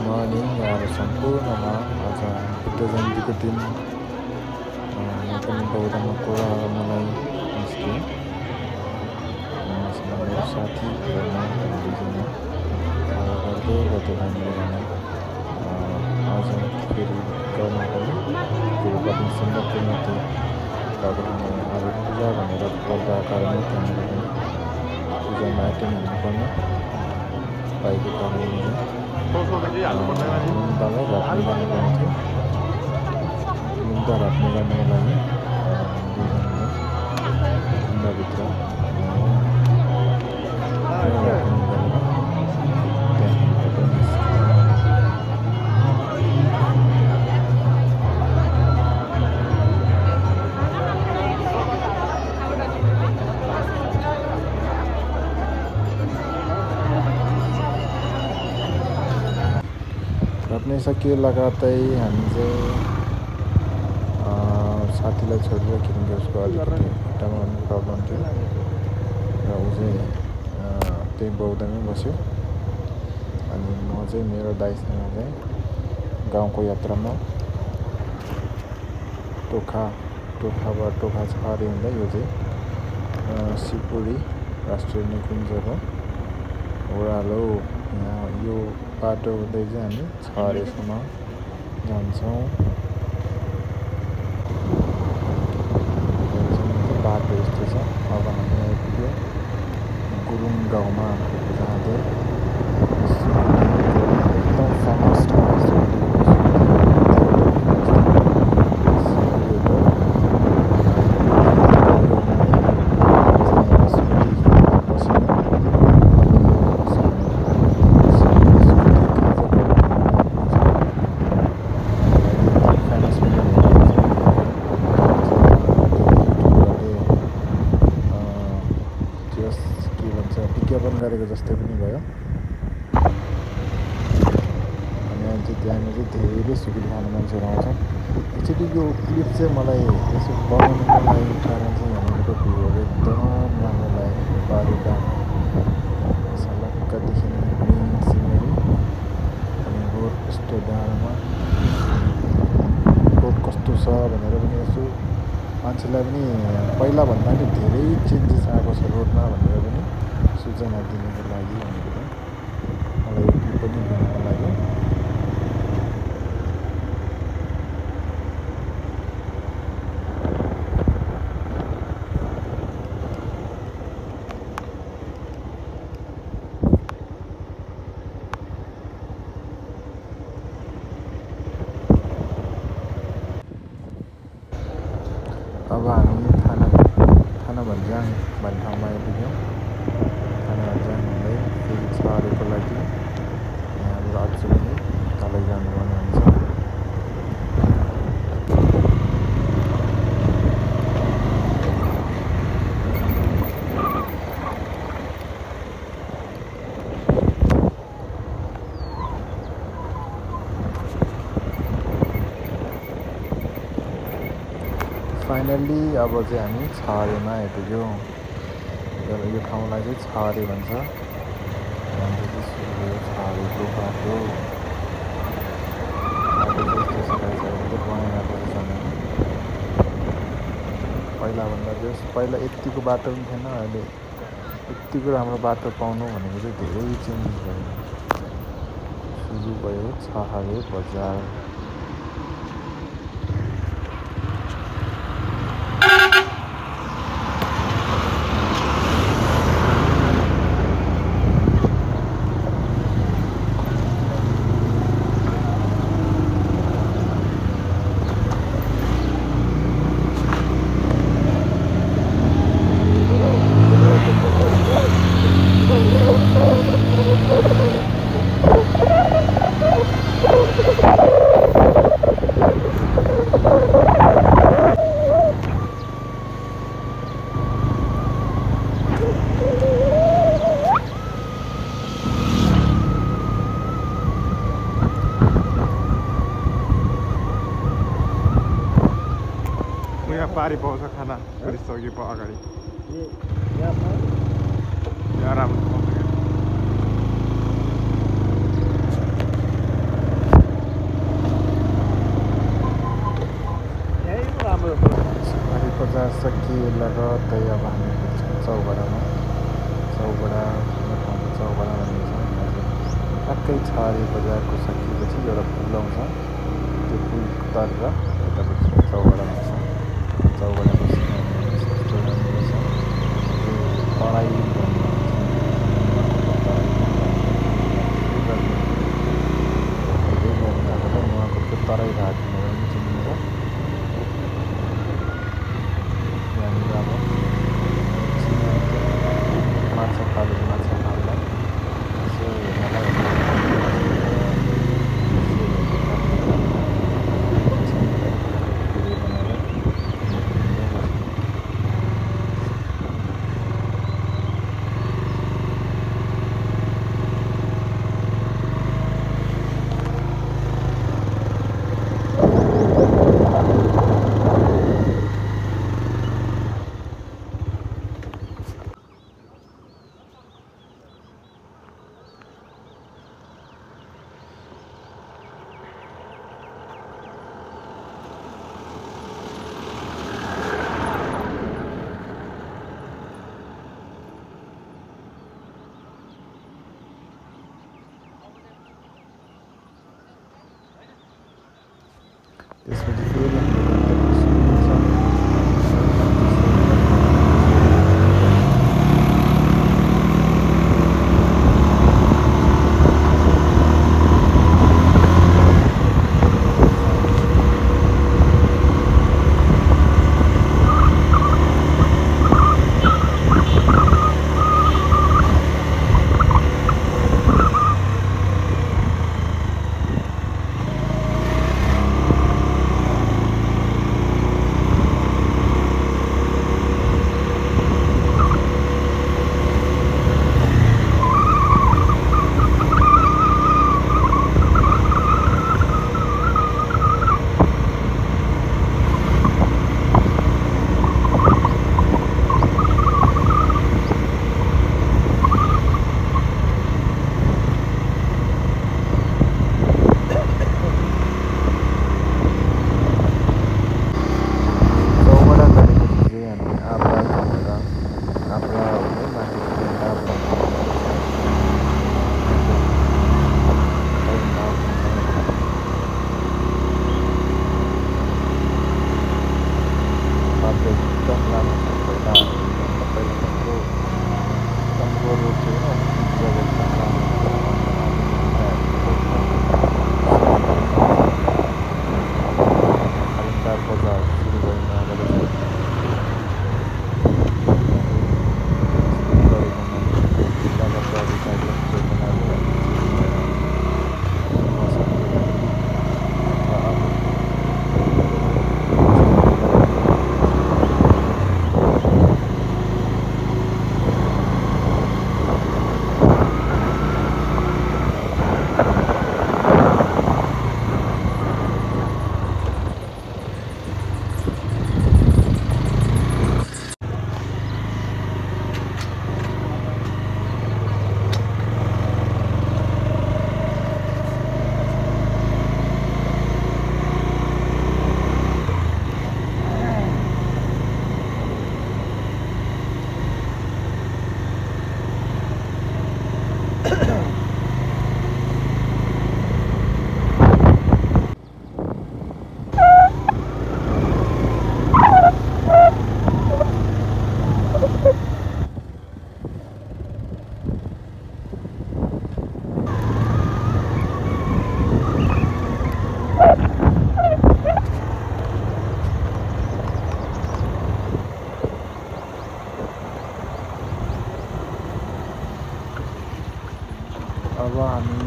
Morning यहाँहरू सम्पूर्णमा आज बुद्ध जयन्तीको दिन म पनि बौद्धमा कुरा गर्नलाई निस्केँ मेरो साथी दुईजना गर्दै आज फेरि गर्न पनि त्यो आज पूजा भनेर गर्दा कारणले त्यहाँनिर पनि पूजामा एटेन्ड हुनुपर्ने कारणले सोच्दाखेरि हाल्नुपर्दैन नि मुन्टालाई राख्ने गर्नुपर्ने थियो मुन्टा राख्ने गर्नको लागि दुईजनाले लगातार हामी चाहिँ साथीलाई छोडेर किनकि उसको अलिकति खुट्टामा पनि प्रब्लम थियो। र ऊ चाहिँ त्यही बौद्धमै बस्यो। अनि म चाहिँ मेरो दाइसँग चाहिँ गाउँको यात्रामा टोखा टोखाबाट टोखा छहारी हुँदा यो चाहिँ सिलगढी राष्ट्रिय निकुञ्जको ओह्रालो यहाँ यो बाटो हुँदै चाहिँ हामी छहारेसम्म जान्छौँ बाटो यस्तो छ अब हामी आइपुग्यो गुरुङ गाउँमा जहाँ चाहिँ सिलगढीको एकदम फेमस ठाउँ जस के भन्छ विज्ञापन गरेको जस्तै पनि भयो अनि अहिले त्यहाँनिर धेरै सुकुटी खाने मान्छेहरू आउँछन् एक्चुली यो क्लिप चाहिँ मलाई यसो बनाउनुको लागि कारण चाहिँ यहाँनिरको भ्यूहरू एकदम राम्रो लाग्यो बारीका सलक्कदेखि ग्रिन सिनेरी अनि रोड कस्तो डाँडामा रोड कस्तो छ भनेर पनि यसो मान्छेलाई पनि पहिलाभन्दा पनि धेरै चेन्जेस आएको छ रोडमा भनेर पनि सूचना दिनुको लागि भनेर मलाई यो क्लिप पनि बनाउनु लाग्यो अब हामी थाना थाना भन्ज्याङ भन्ने ठाउँमा आइपुग्यौँ थाना भन्ज्याङ हुँदै फेरि छरेको लागि यहाँबाट अझ पनि तलै जानुपर्ने हुन्छ फाइनल्ली अब चाहिँ हामी छहारेमा आइपुग्यौँ। यो ठाउँलाई चाहिँ छहारे भन्छ। छहारेको बाटो। पहिलाभन्दा जस पहिला यत्तिको बाटो पनि थिएन। अहिले यत्तिको राम्रो बाटो पाउनु भनेको चाहिँ धेरै चेन्ज भयो। सुरु भयो छहारे बजार। पारी पाउँछ खाना गरिसक्यो पो अगाडि अब हामी चौबडामा चौबडा चौबडा ठ्याक्कै छ अरे बजारको सकिएपछि एउटा फुल आउँछ त्यो फुल तरेर यतापट्टि चौबडामा छ चौबडाको यस्तो राम्रो មកទៅចុះឡើងទៅដល់ទៅទៅទៅទៅរួចទៅ अब हामी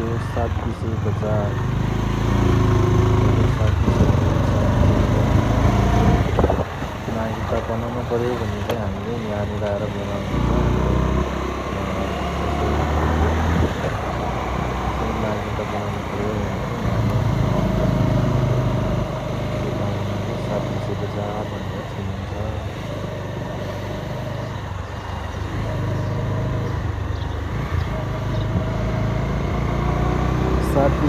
यो सात बिसे बजार नागरिकता बनाउनु पऱ्यो भने चाहिँ हामीले यहाँनिर आएर बनाउनु नागरिकता बनाउनु पऱ्यो भने सात बिसे बजार भनेर चिनिन्छ।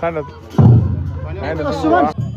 Kan ada 十万